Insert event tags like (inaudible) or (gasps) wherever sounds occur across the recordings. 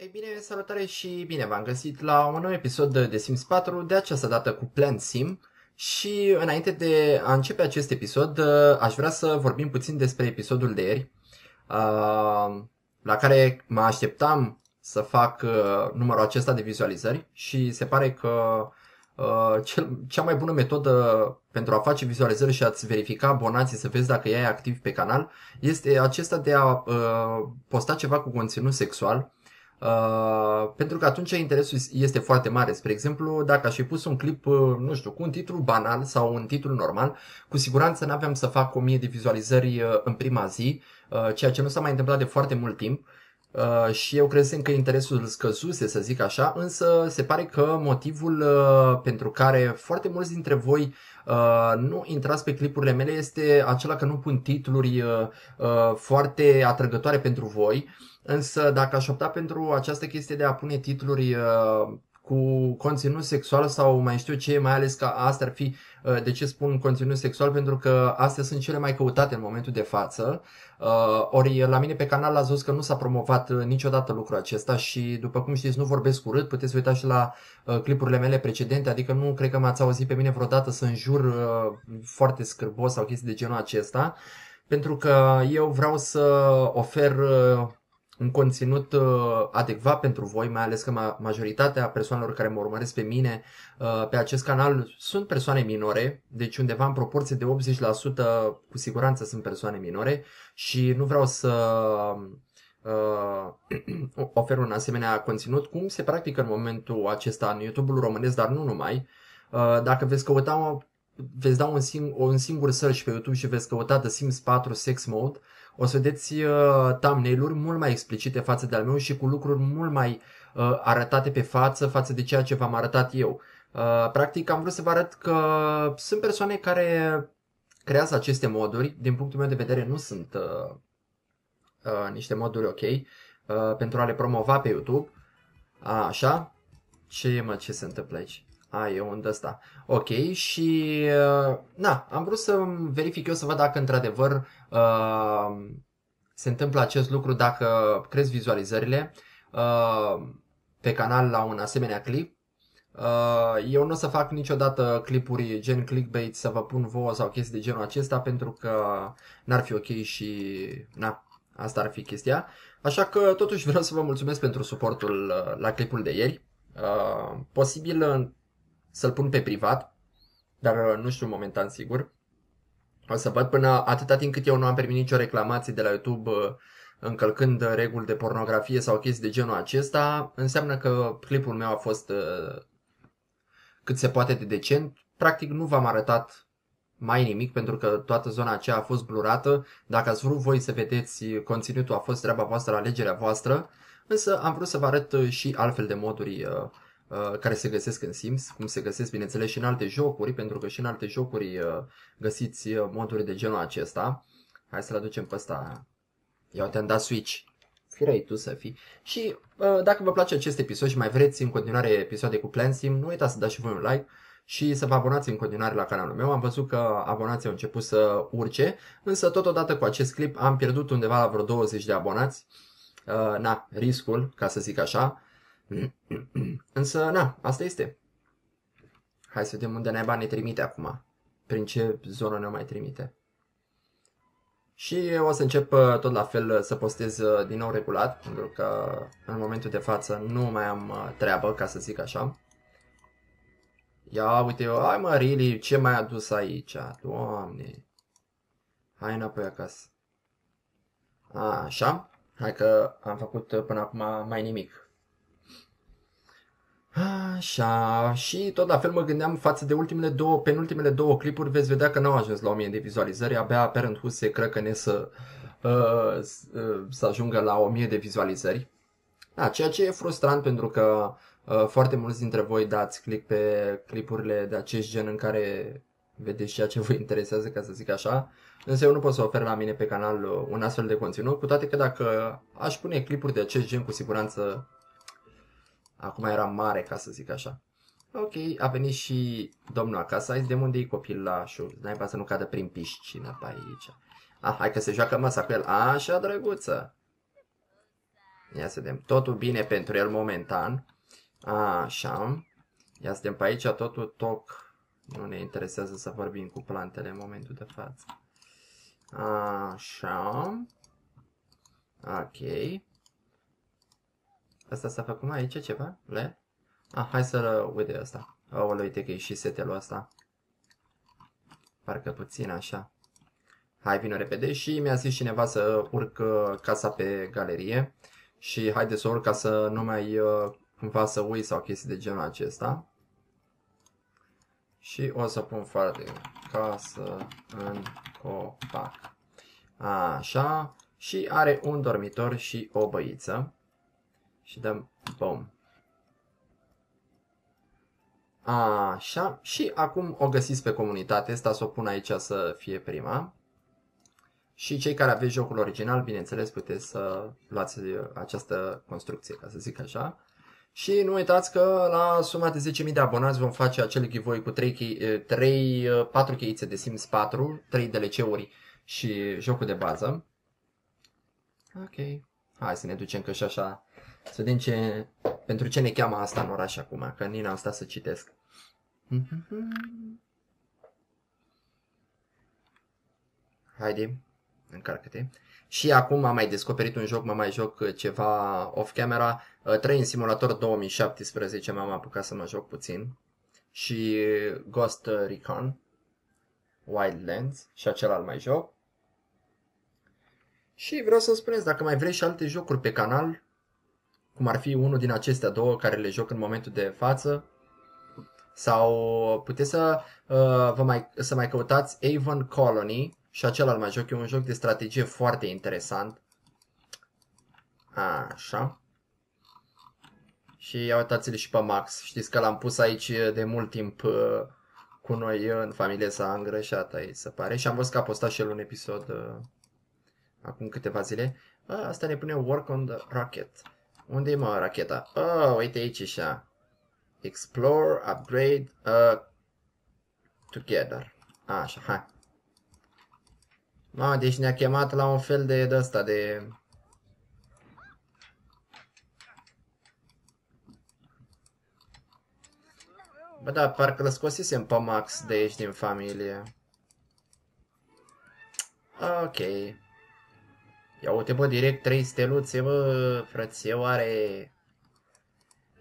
Ei bine, salutare și bine v-am găsit la un nou episod de Sims 4, de această dată cu Plant Sim. Și înainte de a începe acest episod, aș vrea să vorbim puțin despre episodul de ieri, la care mă așteptam să fac numărul acesta de vizualizări și se pare că cel, cea mai bună metodă pentru a face vizualizări și a-ți verifica abonații să vezi dacă ei activ pe canal este acesta de a posta ceva cu conținut sexual Uh, pentru că atunci interesul este foarte mare. Spre exemplu, dacă aș fi pus un clip, uh, nu știu, cu un titlu banal sau un titlu normal, cu siguranță n-aveam să fac o mie de vizualizări uh, în prima zi, uh, ceea ce nu s-a mai întâmplat de foarte mult timp. Uh, și eu credem că interesul scăzuse, să zic așa, însă se pare că motivul uh, pentru care foarte mulți dintre voi uh, nu intrați pe clipurile mele este acela că nu pun titluri uh, uh, foarte atrăgătoare pentru voi. Însă dacă aș opta pentru această chestie de a pune titluri uh, cu conținut sexual sau mai știu ce, mai ales că asta ar fi, uh, de ce spun conținut sexual, pentru că astea sunt cele mai căutate în momentul de față. Uh, ori la mine pe canal ați văzut că nu s-a promovat uh, niciodată lucrul acesta și după cum știți nu vorbesc urât, puteți uita și la clipurile mele precedente, adică nu cred că m-ați auzit pe mine vreodată să înjur foarte scârbos sau chestii de genul acesta, pentru că eu vreau să ofer un conținut uh, adecvat pentru voi, mai ales că majoritatea persoanelor care mă urmăresc pe mine uh, pe acest canal sunt persoane minore, deci undeva în proporție de 80% cu siguranță sunt persoane minore și nu vreau să uh, (clears throat) ofer un asemenea conținut, cum se practică în momentul acesta în YouTube-ul românesc, dar nu numai. Uh, dacă veți căuta veți da un, sing- un singur search pe YouTube și veți căuta The Sims 4 Sex Mode, o să vedeți uh, thumbnail-uri mult mai explicite față de al meu și cu lucruri mult mai uh, arătate pe față față de ceea ce v-am arătat eu. Uh, practic am vrut să vă arăt că sunt persoane care creează aceste moduri, din punctul meu de vedere nu sunt uh, uh, niște moduri ok uh, pentru a le promova pe YouTube. A, așa? Ce mă, ce se întâmplă aici? A, e un ăsta. Ok, și uh, na, am vrut să verific eu să văd dacă într-adevăr uh, se întâmplă acest lucru, dacă crezi vizualizările uh, pe canal la un asemenea clip. Uh, eu nu o să fac niciodată clipuri gen clickbait să vă pun vouă sau chestii de genul acesta pentru că n-ar fi ok și na, asta ar fi chestia. Așa că totuși vreau să vă mulțumesc pentru suportul uh, la clipul de ieri. Uh, posibil să-l pun pe privat, dar uh, nu știu momentan sigur. O să văd până atâta timp cât eu nu am primit nicio reclamație de la YouTube uh, încălcând reguli de pornografie sau chestii de genul acesta, înseamnă că clipul meu a fost uh, cât se poate de decent. Practic nu v-am arătat mai nimic pentru că toată zona aceea a fost blurată. Dacă ați vrut voi să vedeți conținutul, a fost treaba voastră, alegerea voastră. Însă am vrut să vă arăt și altfel de moduri Uh, care se găsesc în Sims, cum se găsesc, bineînțeles, și în alte jocuri, pentru că și în alte jocuri uh, găsiți uh, moduri de genul acesta. Hai să-l aducem pe ăsta. Eu te-am dat Switch. Firei tu să fii. Și dacă vă place acest episod și mai vreți în continuare episoade cu Plan Sim, nu uitați să dați și voi un like și să vă abonați în continuare la canalul meu. Am văzut că abonații au început să urce, însă totodată cu acest clip am pierdut undeva la vreo 20 de abonați. na, riscul, ca să zic așa. (clears throat) Însă, na, asta este. Hai să vedem unde naiba ne trimite acum. Prin ce zonă ne mai trimite. Și o să încep uh, tot la fel uh, să postez uh, din nou regulat, pentru că în momentul de față nu mai am treabă, ca să zic așa. Ia uite, hai mă, really, ce mai adus aici? Doamne. Hai înapoi acasă. A, așa. Hai că am făcut până acum mai nimic. Așa, și tot la fel mă gândeam față de ultimele două, penultimele două clipuri, veți vedea că n-au ajuns la 1000 de vizualizări, abia Parenthood se crăcăne să, uh, uh, să ajungă la 1000 de vizualizări. Da, ceea ce e frustrant pentru că uh, foarte mulți dintre voi dați click pe clipurile de acest gen în care vedeți ceea ce vă interesează, ca să zic așa. Însă eu nu pot să ofer la mine pe canal uh, un astfel de conținut, cu toate că dacă aș pune clipuri de acest gen, cu siguranță Acum era mare, ca să zic așa. Ok, a venit și domnul acasă. Hai de unde e copilașul? N-ai să nu cadă prin piscină pe aici. Ah, hai că se joacă masa cu el. Așa, drăguță. Ia să vedem. Totul bine pentru el momentan. Așa. Ia să vedem pe aici totul toc. Nu ne interesează să vorbim cu plantele în momentul de față. Așa. Ok. Asta s-a făcut mai aici ceva? Le? Ah, hai să uite asta. Oh, uite că e și setelul ăsta. Parcă puțin așa. Hai, vină repede și mi-a zis cineva să urc uh, casa pe galerie. Și haide să urc ca să nu mai uh, cumva să ui sau chestii de genul acesta. Și o să pun foarte casă în copac. Așa. Și are un dormitor și o băiță. Și dăm bom. Așa. Și acum o găsiți pe comunitate. Asta să o pun aici să fie prima. Și cei care aveți jocul original, bineînțeles, puteți să luați această construcție, ca să zic așa. Și nu uitați că la suma de 10.000 de abonați vom face acel giveaway cu 3, 3 4 cheițe de Sims 4, 3 DLC-uri și jocul de bază. Ok. Hai să ne ducem că și așa. Să vedem ce, pentru ce ne cheamă asta în oraș acum, că nici n-am stat să citesc. Haide, încarcă-te. Și acum am mai descoperit un joc, mă mai joc ceva off-camera. Train Simulator 2017 m-am apucat să mă joc puțin. Și Ghost Recon Wildlands și acela mai joc. Și vreau să spuneți, dacă mai vreți și alte jocuri pe canal, cum ar fi unul din acestea două care le joc în momentul de față, sau puteți să, uh, vă mai, să mai căutați Avon Colony și acela mai joc. E un joc de strategie foarte interesant. Așa. Și ia uitați-le și pe Max. Știți că l-am pus aici de mult timp uh, cu noi în familie s-a îngrășat aici, se pare. Și am văzut că a postat și el un episod uh, acum câteva zile. A, asta ne pune work on the rocket. Unde e mă racheta? Oh, uite aici așa. Explore, upgrade, uh, together. Așa, hai. Ma, deci ne-a chemat la un fel de ăsta de... Bă, da, parcă l scosisem pe Max de aici din familie. Ok. Ia uite, bă, direct 3 steluțe, bă, frățioare.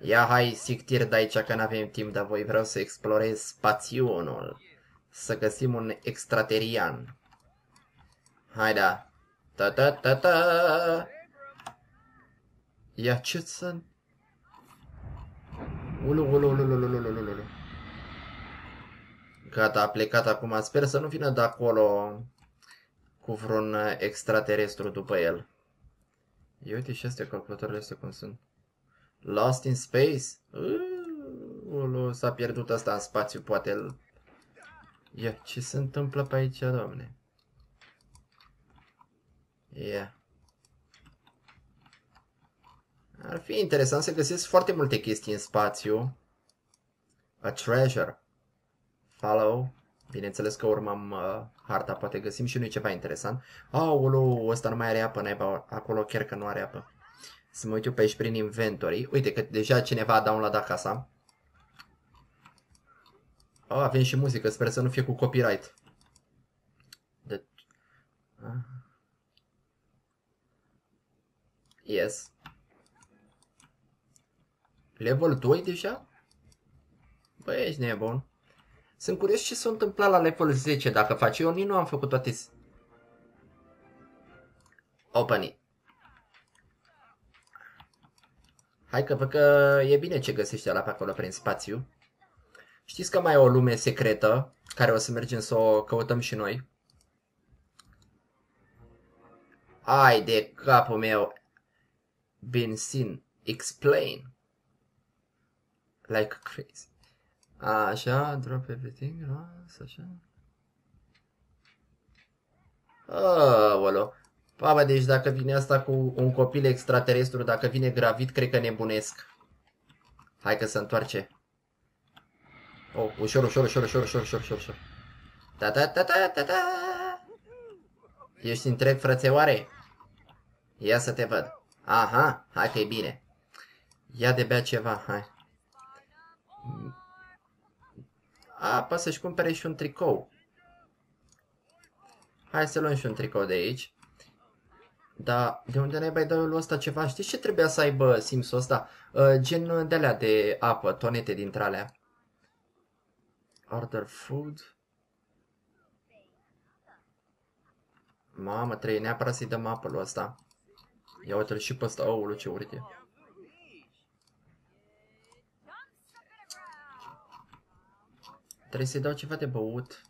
Ia, hai, sictir de aici, că n-avem timp, dar voi vreau să explorez spațiunul. Să găsim un extraterian. Hai, da. Ta-ta-ta-ta. Ia, ce să... Ulu, ulu, ulu, ulu, ulu, ulu, ulu. Gata, a plecat acum. Sper să nu vină de acolo cu vreun extraterestru după el. Ia uite și astea calculatoarele astea cum sunt. Lost in space? Ulu, s-a pierdut asta în spațiu, poate el... Ia, ce se întâmplă pe aici, doamne? Yeah. Ar fi interesant să găsesc foarte multe chestii în spațiu. A treasure. Follow. Bineînțeles că urmăm uh, harta, poate găsim și noi ceva interesant. Aoleu, ăsta nu mai are apă, naiba, acolo chiar că nu are apă. Să mă uit eu pe aici prin inventory. Uite că deja cineva a downloadat casa. Oh, avem și muzică, sper să nu fie cu copyright. De... Ah. Yes. Level 2 deja? Băi, ești nebun. Sunt curios ce s-a întâmplat la level 10 dacă face. Eu nici nu am făcut toate... Open it. Hai că văd că e bine ce găsești la pe acolo prin spațiu. Știți că mai e o lume secretă care o să mergem să o căutăm și noi? Ai de capul meu been seen. Explain. Like crazy. Așa, drop everything, așa. Aoleo. Papa, deci dacă vine asta cu un copil extraterestru, dacă vine gravid, cred că nebunesc. Hai că se întoarce. Oh, ușor, ușor, ușor, ușor, ușor, ușor, ușor, ușor. Ta ta ta ta ta ta. Ești întreg, frățeoare? Ia să te văd. Aha, hai că e bine. Ia de bea ceva, hai. A, poate să-și cumpere și un tricou. Hai să luăm și un tricou de aici. Da, de unde ne bai dă ăsta ceva? Știi ce trebuia să aibă Simsul ăsta? Uh, gen de alea de apă, tonete dintre alea. Order food. Mamă, trebuie neapărat să-i dăm apă lui ăsta. Ia uite-l și pe ăsta. Oh, ce urât e. Trebuie să-i dau ceva de băut.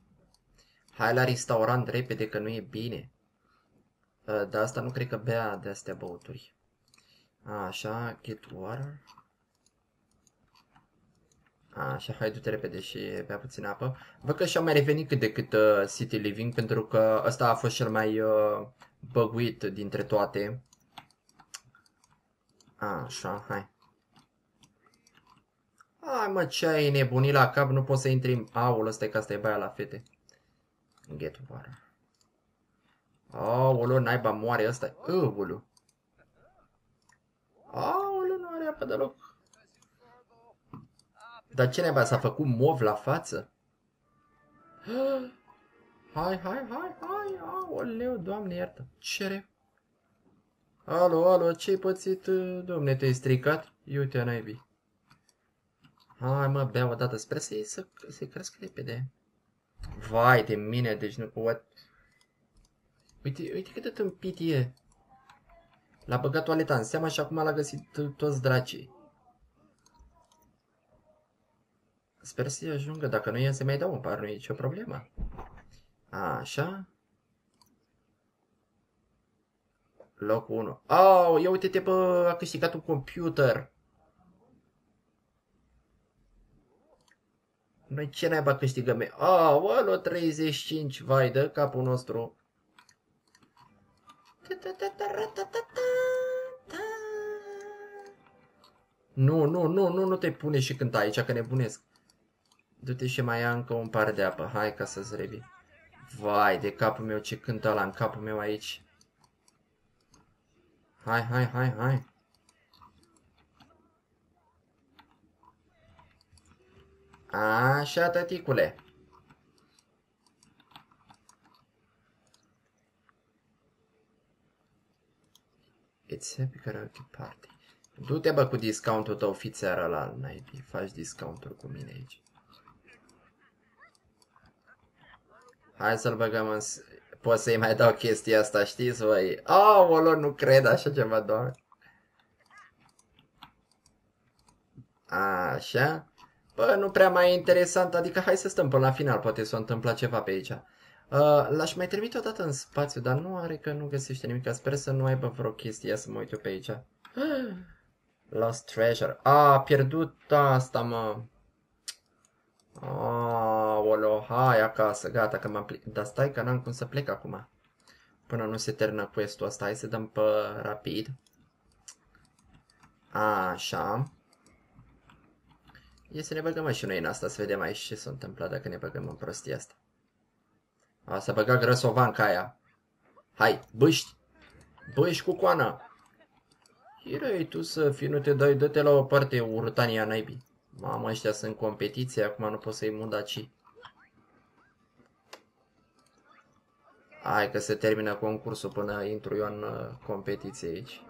Hai la restaurant repede că nu e bine. Uh, dar asta nu cred că bea de astea băuturi. Așa, get water. Așa, hai du-te repede și bea puțin apă. Văd că și-a mai revenit cât de cât uh, City Living, pentru că ăsta a fost cel mai uh, băguit dintre toate. Așa, hai. Hai mă, ce ai nebunit la cap, nu poți să intri în aul ăsta, e că asta e baia la fete. Get water. Aoleu, naiba, moare ăsta. Aoleu. Aoleu, nu are apă deloc. Dar ce naiba, s-a făcut mov la față? Hai, hai, hai, hai, aoleu, doamne iartă. Ce re? Alo, alo, ce-ai pățit, domne, te-ai stricat? Iute, naibii. Hai mă, bea o dată, sper să-i să, să crească repede. Vai de mine, deci nu... What? Uite, uite cât de tâmpit e. L-a băgat toaleta în seama și acum l-a găsit toți dracii. Sper să-i ajungă, dacă nu e să mai dau un par, nu e nicio problemă. Așa. Locul 1. Oh, ia uite-te, bă, a câștigat un computer. Noi ce naiba câștigăm? Ah, ăla 35, vai de capul nostru. Nu, nu, nu, nu, nu te pune și cânta aici, că nebunesc. Du-te și mai ia încă un par de apă. Hai ca să-ți revi. Vai de capul meu, ce cântă la în capul meu aici. Hai, hai, hai, hai. Așa, tăticule. It's happy karaoke party. Du-te bă cu discountul tău, fițeară la naibii. Faci discounturi cu mine aici. Hai să-l băgăm în... Pot să-i mai dau chestia asta, știți voi? Aolă, nu cred așa ceva, doamne. Așa. Bă, nu prea mai e interesant, adică hai să stăm până la final, poate s-a întâmplat ceva pe aici. Uh, L-aș mai trimite o dată în spațiu, dar nu are că nu găsește nimic, sper să nu aibă vreo chestie să mă uit eu pe aici. (gasps) Lost Treasure. A, a pierdut asta, mă. Aolo, hai acasă, gata că m-am plicat. Dar stai că n-am cum să plec acum. Până nu se termină quest-ul ăsta, hai să dăm pe rapid. Așa. E să ne băgăm și noi în asta, să vedem aici ce s-a întâmplat dacă ne băgăm în prostia asta. A, să băga grăsovanca aia. Hai, băști! Băști cu coana! Hirei tu să fii, nu te dai, dă-te la o parte, urtania naibii. Mamă, ăștia sunt competiție, acum nu pot să-i mundaci. Hai că se termină concursul până intru eu în uh, competiție aici.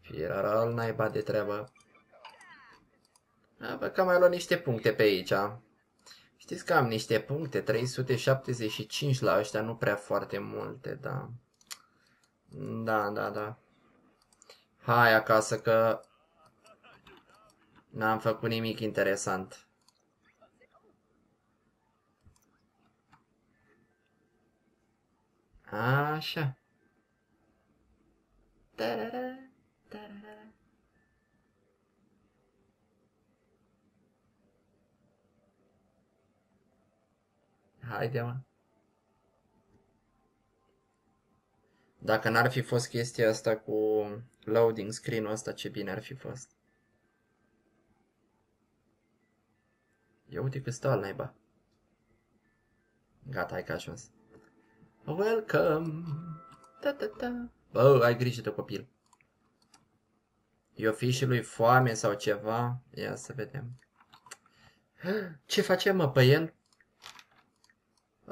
Firaral naiba de treabă. A, bă, că am mai luat niște puncte pe aici. Știți că am niște puncte, 375 la ăștia, nu prea foarte multe, da. Da, da, da. Hai acasă că n-am făcut nimic interesant. Așa. Tarara, tarara. Haide, mă. Dacă n-ar fi fost chestia asta cu loading screen-ul ăsta, ce bine ar fi fost. Ia uite că stă al naiba. Gata, hai că ajuns. Welcome! Ta, ta, ta. Bă, ai grijă de copil. Eu fi și lui foame sau ceva. Ia să vedem. (gasps) Ce facem, mă, pe el?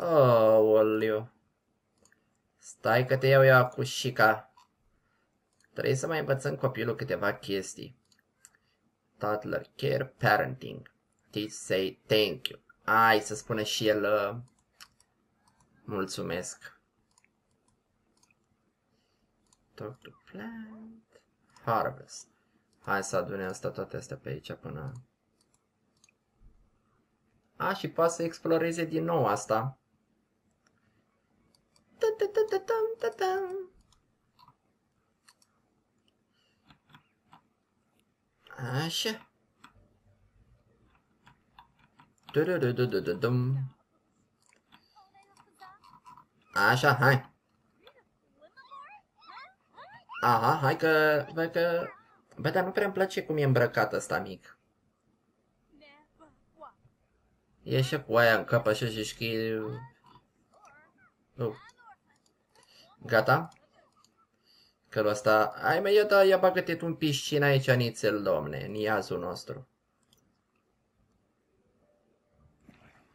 Oh, Stai că te iau eu cu șica. Trebuie să mai învățăm copilul câteva chestii. Toddler care parenting. Teach say thank you. Ai să spune și el uh, mulțumesc. Talk to plant. Harvest. Hai să adune asta toate astea pe aici până... A, și poate să exploreze din nou asta. Așa. Așa, hai. Aha, hai că... Bă, că... Bă, dar nu prea îmi place cum e îmbrăcat ăsta mic. E și cu aia în cap așa și șchi... Uh. Gata? Că ăsta... Hai mă, ia, da, ia bagă-te tu în piscină aici, nițel, domne, în iazul nostru.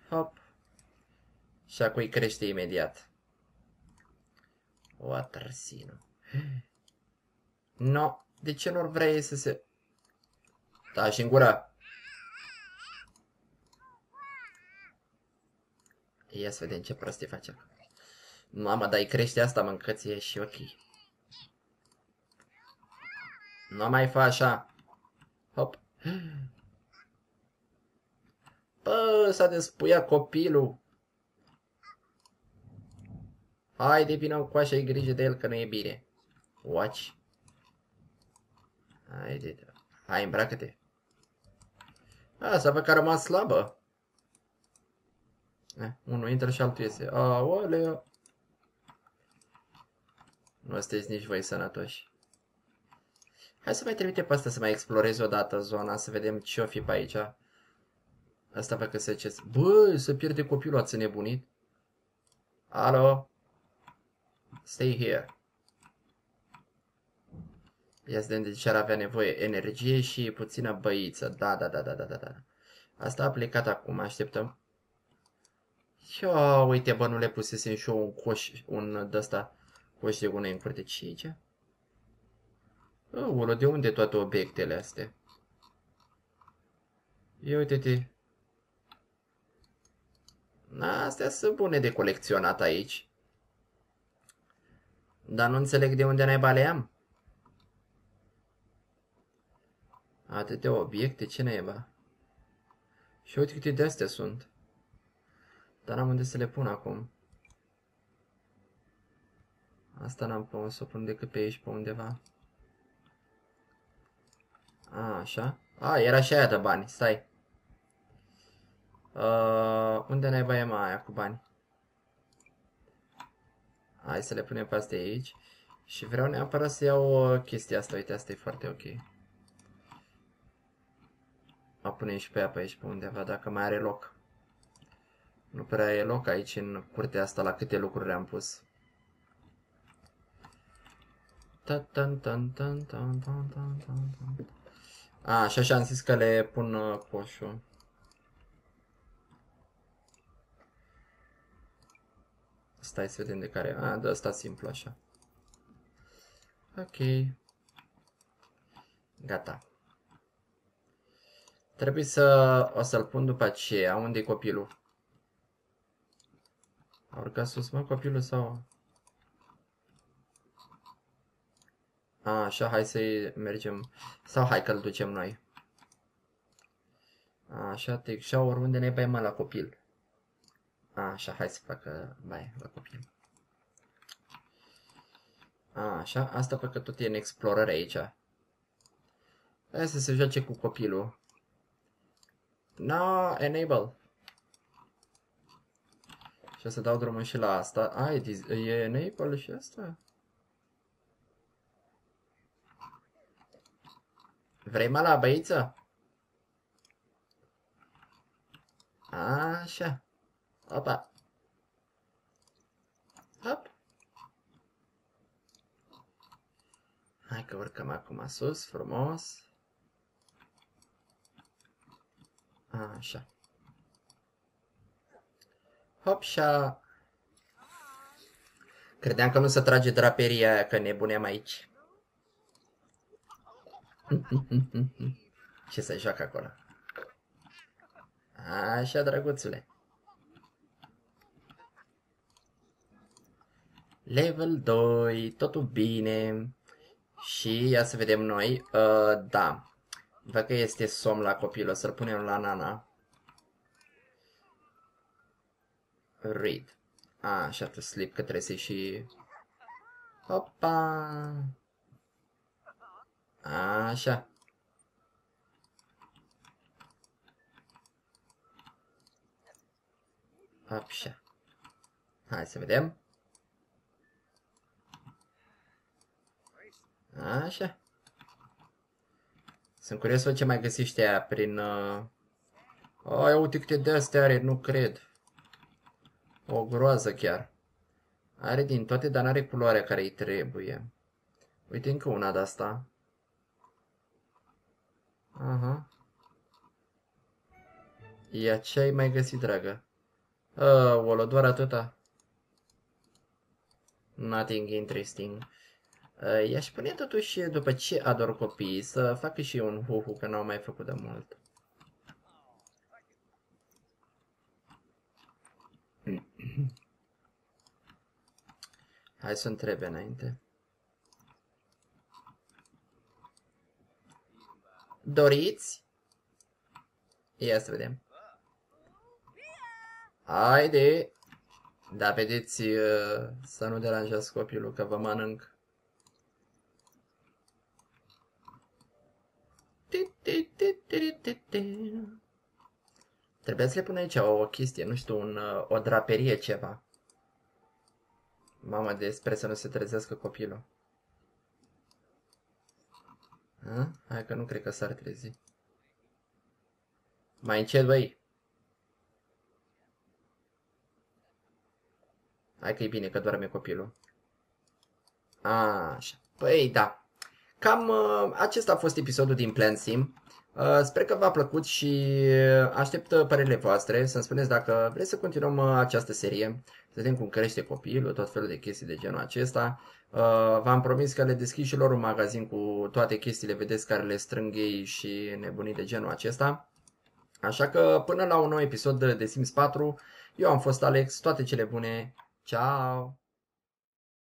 Hop. Și acum crește imediat. Water sino. No, de ce nu vrei să se... Da, și în gură. Ia să vedem ce prostii face. Mama, dar îi crește asta, mă încăție și ok. Nu mai fa așa. Hop. Bă, s-a despuiat copilul. Haide, vină cu așa, ai grijă de el că nu e bine. Watch. Haide, hai, îmbracă-te. Asta pe care a rămas slabă. Eh, unul intră și altul iese. Aoleu. Nu sunteți nici voi sănătoși. Hai să mai trimite pe asta să mai explorez o dată zona, să vedem ce o fi pe aici. Asta pe că se ce... Bă, să pierde copilul, ați nebunit? Alo? Stay here. Ia să vedem de ce ar avea nevoie. Energie și puțină băiță. Da, da, da, da, da, da, da. Asta a plecat acum, așteptăm. Ia, uite, bă, nu le pusesem și eu un coș, un de-asta, coș de gunoi în curte. Ce aici? Aolă, de unde toate obiectele astea? Ia uite-te. Astea sunt bune de colecționat aici. Dar nu înțeleg de unde naiba le am. Atâtea obiecte, ce naiba? Și uite câte de-astea sunt. Dar n-am unde să le pun acum. Asta n-am pe să o pun decât pe aici, pe undeva. A, așa. A, era și aia de bani, stai. Uh, unde naiba e mai aia cu bani? Hai să le punem pe astea aici. Și vreau neapărat să iau uh, chestia asta, uite, asta e foarte ok. O punem și pe ea pe aici, pe undeva, dacă mai are loc. Nu prea e loc aici în curtea asta la câte lucruri am pus. A, și așa am zis că le pun uh, coșul. Stai să vedem de care. A, de asta simplu așa. Ok. Gata. Trebuie să... O să-l pun după aceea. Unde e copilul? A urcat sus, mă, copilul sau... A, așa, hai să mergem. Sau hai că-l ducem noi. A, așa, take shower, unde ne bai mă la copil? A, așa, hai să facă baie la copil. A, așa, asta că tot e în explorare aici. Hai să se joace cu copilul. No, enable. Și să dau drumul și la asta. Ai, e enable și asta? Vrei mă la băiță? Așa. Opa. Hop. Hai că urcăm acum sus, frumos. Așa. Hopșa. Credeam că nu se trage draperia aia, că nebuneam aici. (laughs) Ce să joacă acolo? Așa, drăguțule. Level 2, totul bine. Și ia să vedem noi. Uh, da. Văd că este somn la copil, o să-l punem la nana. Read. Așa, to sleep, că trebuie să și... Opa! Așa. Așa. Hai să vedem. Așa. Sunt curios să ce mai găsește aia prin... Uh... Ai, uite câte de astea are, nu cred. O groază chiar. Are din toate, dar n-are culoarea care îi trebuie. Uite încă una de asta. Aha. Ia ce ai mai găsit, dragă? Aolă, doar atâta. Nothing interesting. Uh, i-aș pune totuși, după ce ador copiii, să facă și un huhu, că n-au mai făcut de mult. Hai să întrebe înainte. Doriți? Ia să vedem. Haide! Da, vedeți uh, să nu deranjați copilul, că vă mănânc. Trebuie să le pun aici o chestie, nu știu, un, uh, o draperie, ceva. Mama, de sper să nu se trezească copilul. Ha? Hai că nu cred că s-ar trezi. Mai încet, băi. Hai că e bine că doarme copilul. Așa. Păi, da. Cam uh, acesta a fost episodul din Plan Sim. Uh, sper că v-a plăcut și aștept părerile voastre, să-mi spuneți dacă vreți să continuăm uh, această serie, să vedem cum crește copilul, tot felul de chestii de genul acesta. Uh, v-am promis că le deschid și lor un magazin cu toate chestiile, vedeți, care le strâng ei și nebunii de genul acesta. Așa că până la un nou episod de Sims 4, eu am fost Alex, toate cele bune, ciao!